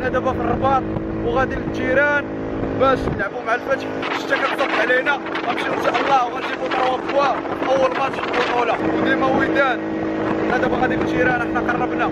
حنا دابا في الرباط وغادي للجيران باش نلعبوا مع الفتح الشتا كتصب علينا. غنمشيو إن شاء الله وغنجيبوا تروا بوا أول ماتش في البطولة. وديما وداد حنا دابا غادي للجيران. حنا قربنا.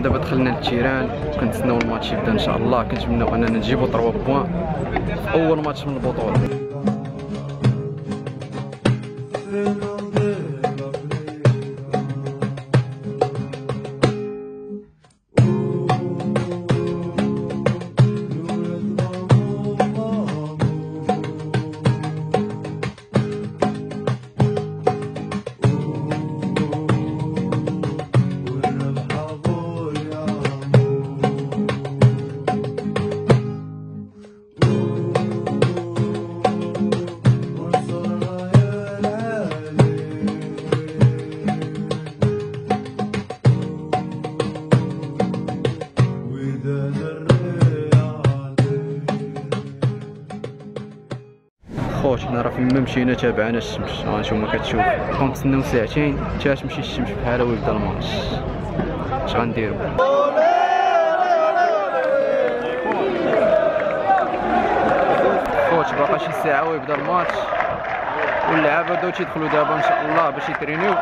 دابا دخلنا للتيران كنتسناو الماتش يبدا إن شاء الله كنتمناو أننا نجيبو 3 بوان في أول ماتش من البطولة. خوت حنا راه فين ما مشينا تابعنا الشمس غنشوف ما كتشوف غنتسناو ساعتين حتى تمشي الشمس بحالها ويبدا الماتش اش غنديرو؟ خوت باقا شي ساعة ويبدا الماتش. واللعابة بداو تيدخلوا دابا إن شاء الله باش يترينيو.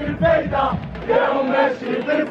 الفايدة اليوم ماشي في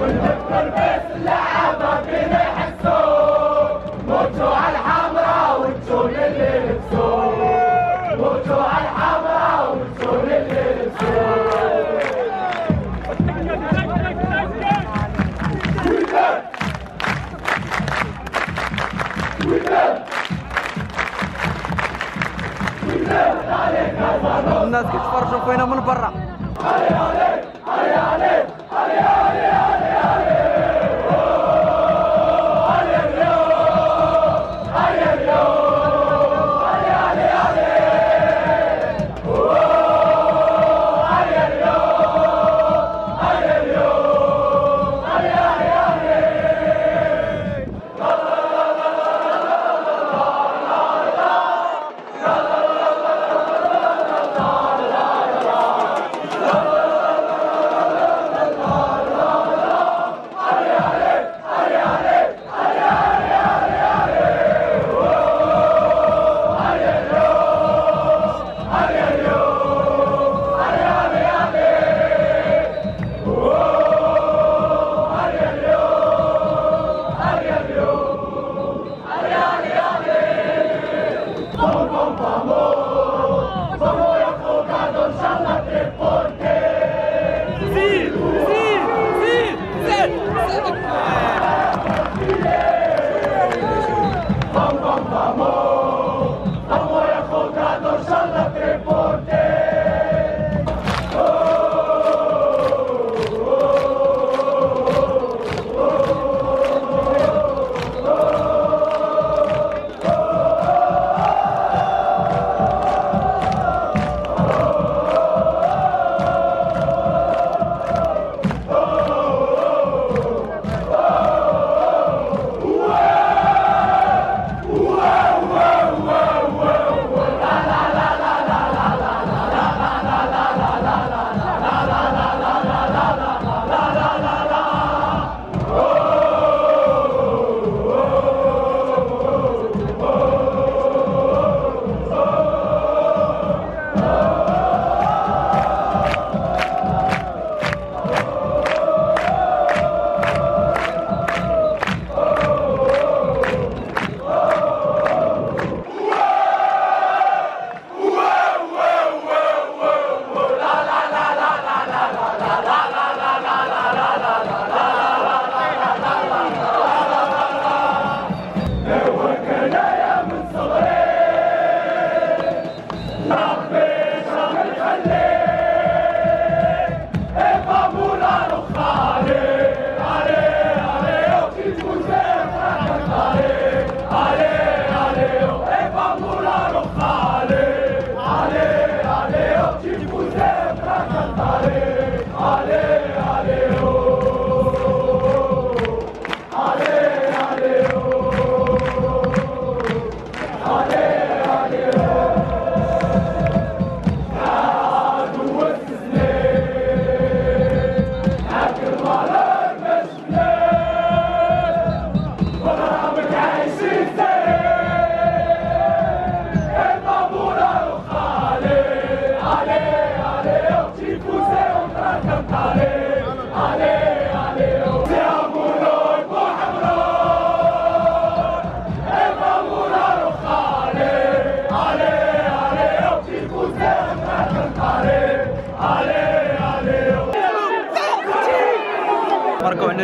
ونذكر موتوا على موتوا على الناس كيتفرجوا فينا من برا.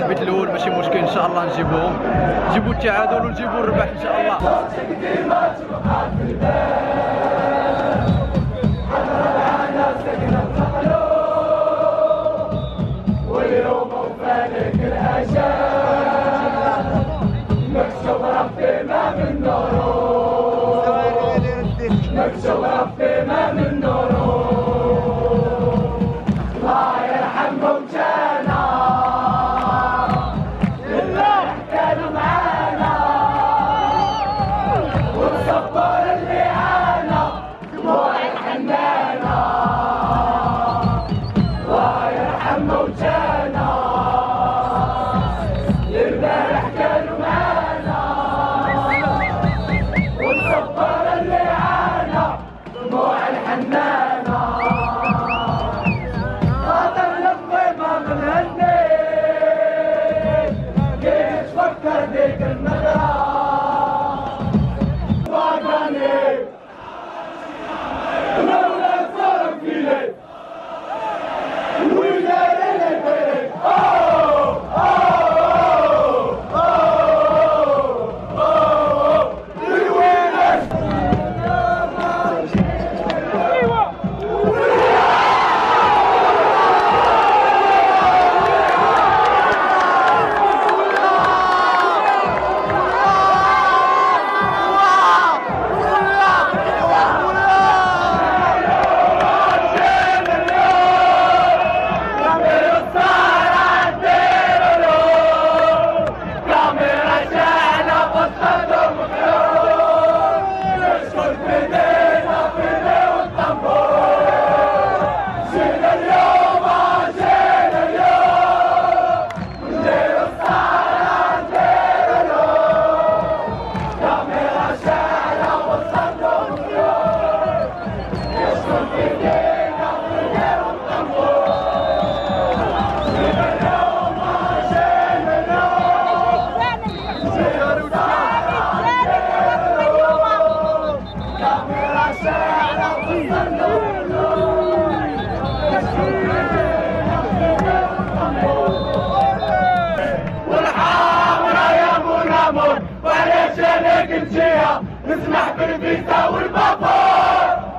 البيت الأول ماشي مشكل إن شاء الله نجيبوهم نجيبو التعادل ونجيبو الربح إن شاء الله.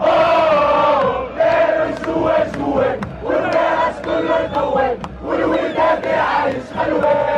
أوه، غير شوي شوي والرأس كله يطول والوداد عايش حلوين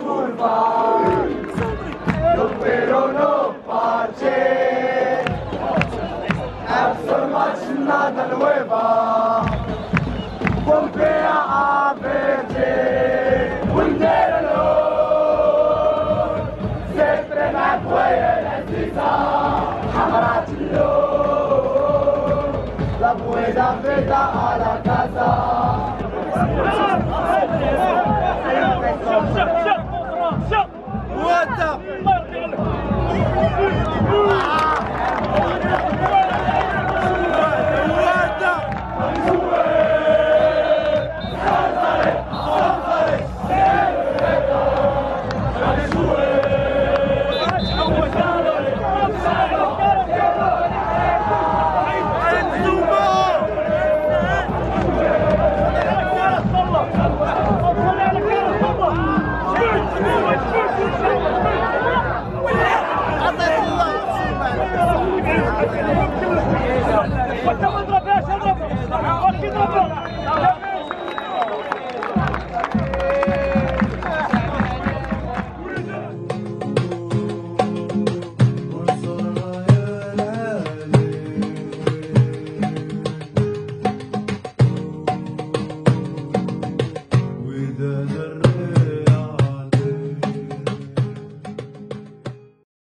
kurban, no pero no parche. Have nada nueva. Coba.